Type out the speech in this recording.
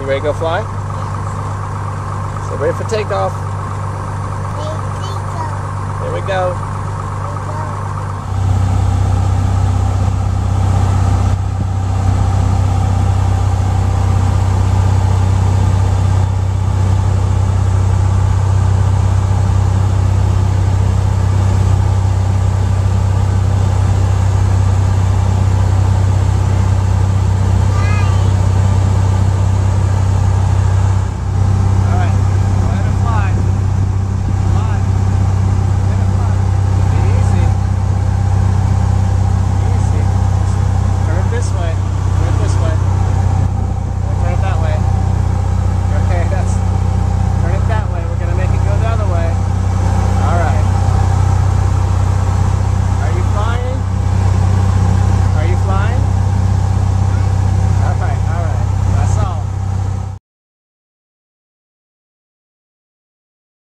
You ready to go fly? So ready for takeoff. Here we go.